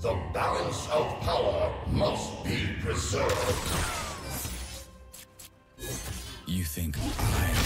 The balance of power must be preserved. You think I am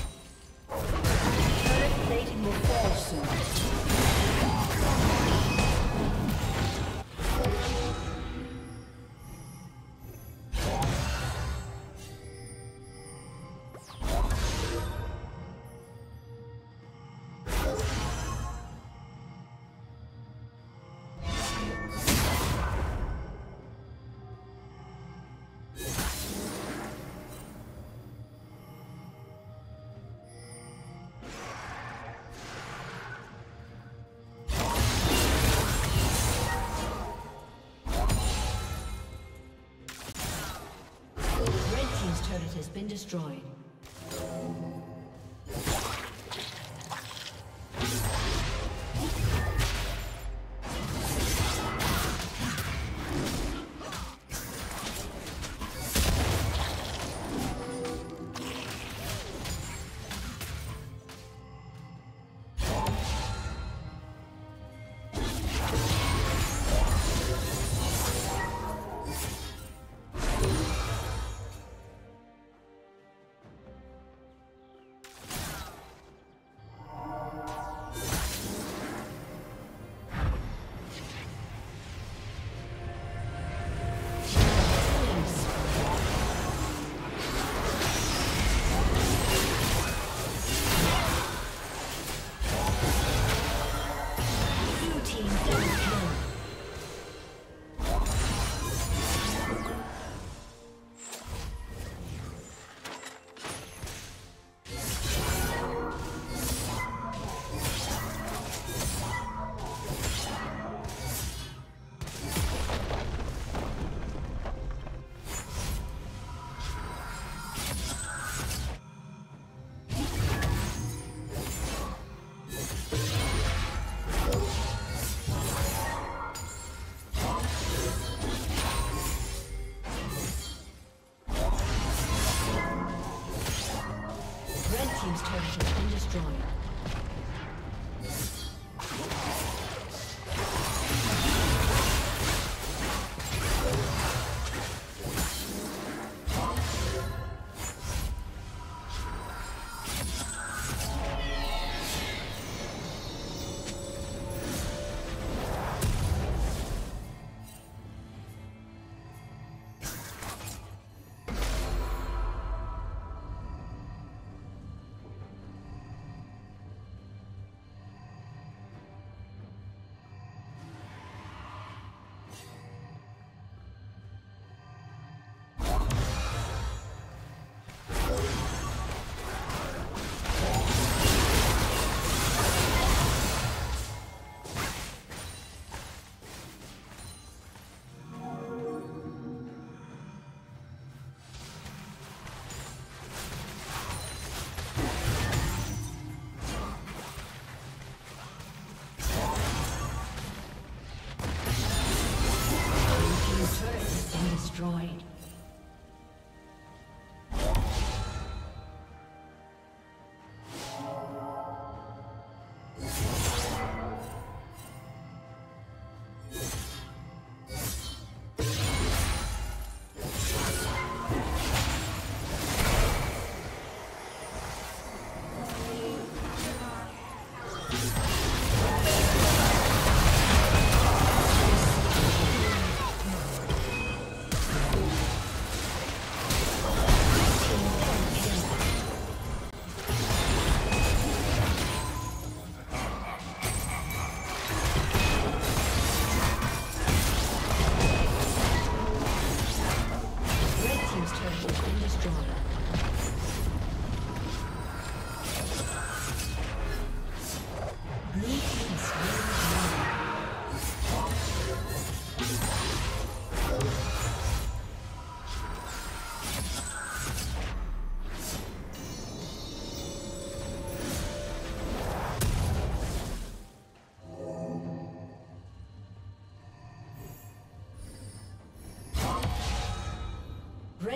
Destroyed. destroyed.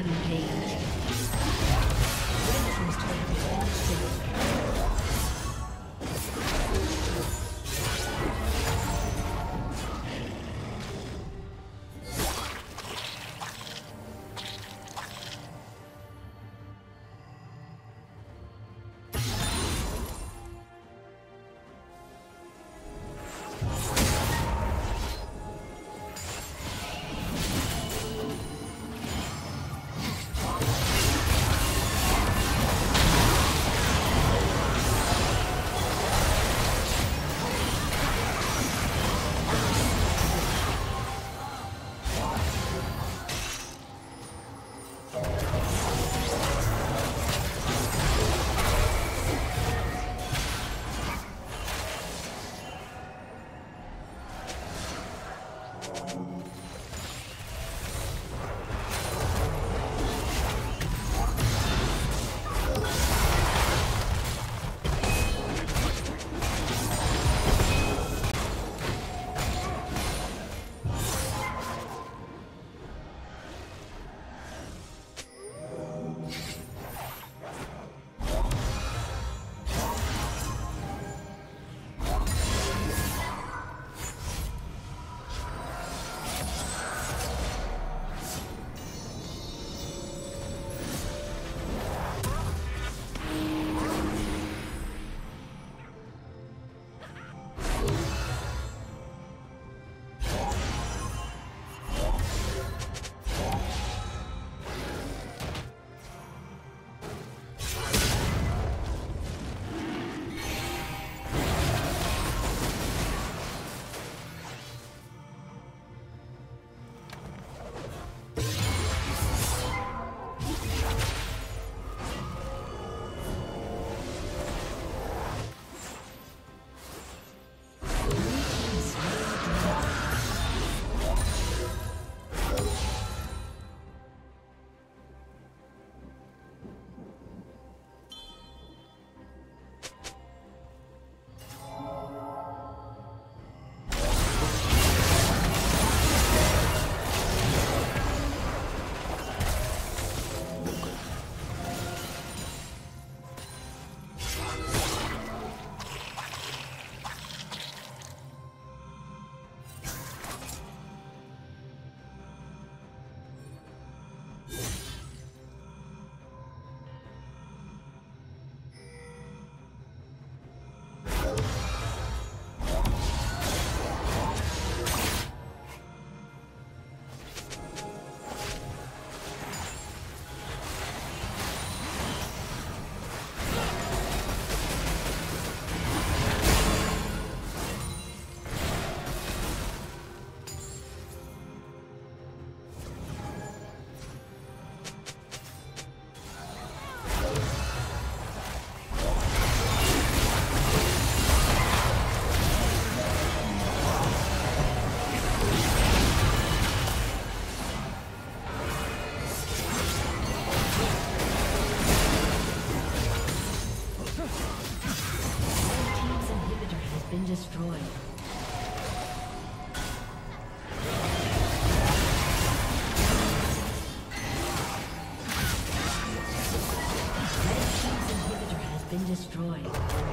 Rampage. destroyed. Destroyed.